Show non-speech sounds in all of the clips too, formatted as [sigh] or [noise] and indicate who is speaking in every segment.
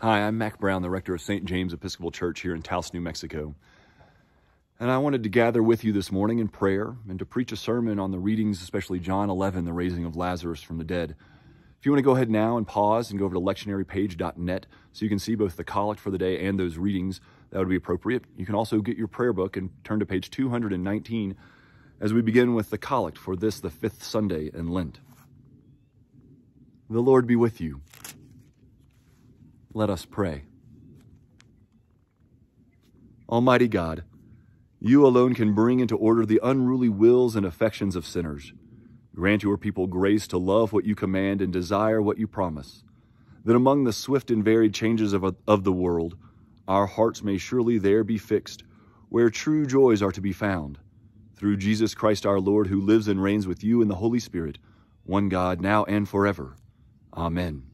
Speaker 1: Hi, I'm Mac Brown, the rector of St. James Episcopal Church here in Taos, New Mexico. And I wanted to gather with you this morning in prayer and to preach a sermon on the readings, especially John 11, the raising of Lazarus from the dead. If you want to go ahead now and pause and go over to lectionarypage.net so you can see both the collect for the day and those readings, that would be appropriate. You can also get your prayer book and turn to page 219 as we begin with the collect for this, the fifth Sunday in Lent. The Lord be with you. Let us pray. Almighty God, you alone can bring into order the unruly wills and affections of sinners. Grant your people grace to love what you command and desire what you promise, that among the swift and varied changes of, of the world, our hearts may surely there be fixed, where true joys are to be found. Through Jesus Christ our Lord, who lives and reigns with you in the Holy Spirit, one God, now and forever. Amen.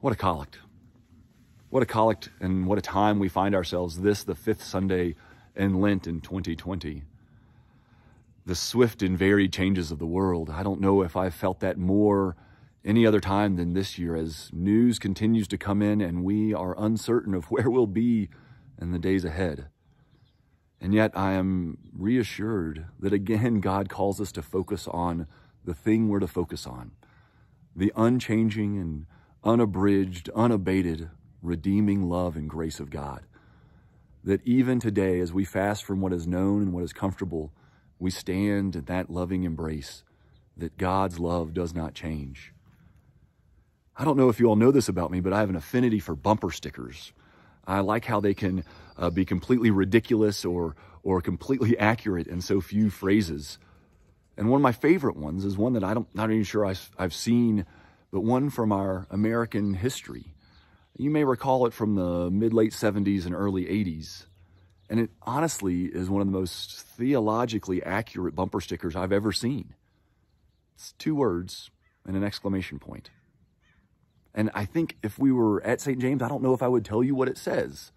Speaker 1: What a collect. What a collect and what a time we find ourselves this, the fifth Sunday in Lent in 2020. The swift and varied changes of the world. I don't know if I've felt that more any other time than this year as news continues to come in and we are uncertain of [laughs] where we'll be in the days ahead. And yet I am reassured that again, [laughs] God calls us to focus on the thing we're to focus on the unchanging and unabridged, unabated, redeeming love and grace of God. That even today, as we fast from what is known and what is comfortable, we stand in that loving embrace that God's love does not change. I don't know if you all know this about me, but I have an affinity for bumper stickers. I like how they can uh, be completely ridiculous or, or completely [laughs] accurate in so few phrases. And one of my favorite ones is one that I don't, not even sure I, I've seen but one from our American history. You may recall it from the mid late 70s and early 80s. And it honestly is one of the most theologically accurate bumper stickers I've ever seen. It's two words and an exclamation point. And I think if we were at St. James, I don't know if I would tell you what it says.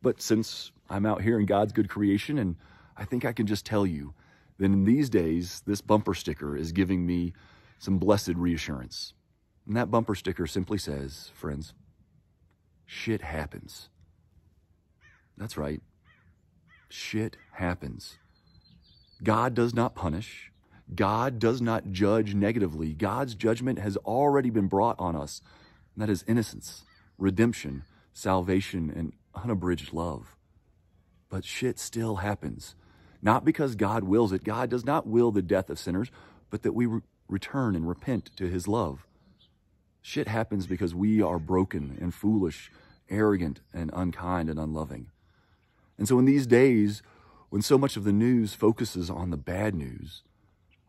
Speaker 1: But since I'm out here in God's good creation, and I think I can just tell you that in these days, this bumper sticker is giving me some blessed reassurance. And that bumper sticker simply says, friends, shit happens. That's right. Shit happens. God does not punish. God does not judge negatively. God's judgment has already been brought on us. And that is innocence, redemption, salvation, and unabridged love. But shit still happens. Not because God wills it. God does not will the death of sinners, but that we re- return and repent to his love. Shit happens because we are broken and foolish, arrogant and unkind and unloving. And so in these days, when so much of the news focuses on the bad news,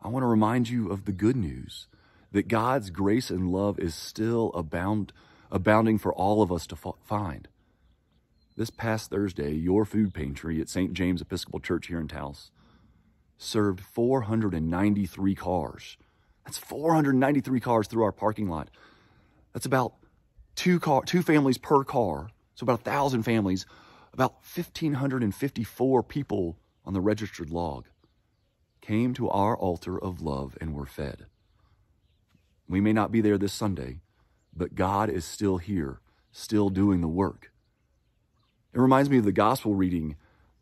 Speaker 1: I want to remind you of the good news that God's grace and love is still abound, abounding for all of us to find. This past Thursday, your food pantry at St. James Episcopal Church here in Taos served 493 cars. That's 493 cars through our parking lot that's about two car, two families per car. So about a thousand families, about 1,554 people on the registered log came to our altar of love and were fed. We may not be there this Sunday, but God is still here, still doing the work. It reminds me of the gospel reading,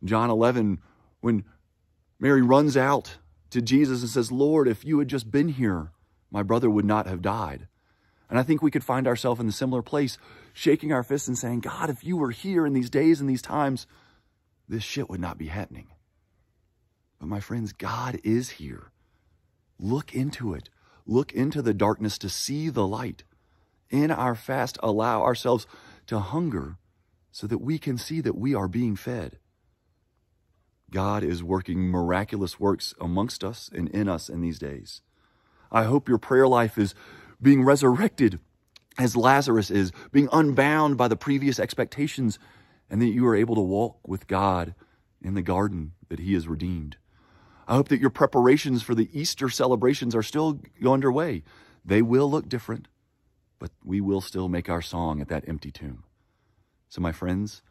Speaker 1: John 11, when Mary runs out to Jesus and says, Lord, if you had just been here, my brother would not have died. And I think we could find ourselves in a similar place, shaking our fists and saying, God, if you were here in these days and these times, this shit would not be happening. But my friends, God is here. Look into it. Look into the darkness to see the light. In our fast, allow ourselves to hunger so that we can see that we are being fed. God is working miraculous works amongst us and in us in these days. I hope your prayer life is being resurrected as Lazarus is, being unbound by the previous expectations, and that you are able to walk with God in the garden that He has redeemed. I hope that your preparations for the Easter celebrations are still underway. They will look different, but we will still make our song at that empty tomb. So, my friends,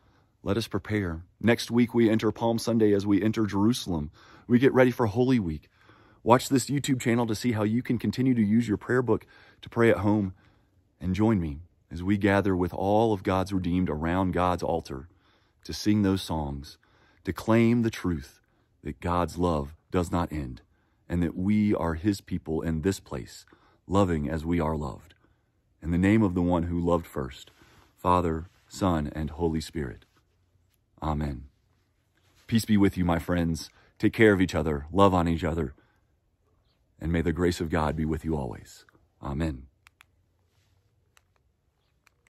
Speaker 1: let us prepare. Next week, we enter Palm Sunday as we enter Jerusalem. We get ready for Holy Week. Watch this YouTube channel to see how you can continue to use your prayer book to pray at home and join me as we gather with all of God's redeemed around God's altar to sing those songs, to claim the truth that God's love does not end and that we are his people in this place, loving as we are loved. In the name of the one who loved first, Father, Son, and Holy Spirit. Amen. Peace be with you, my friends. Take care of each other, love on each other, and may the grace of God be with you always. Amen.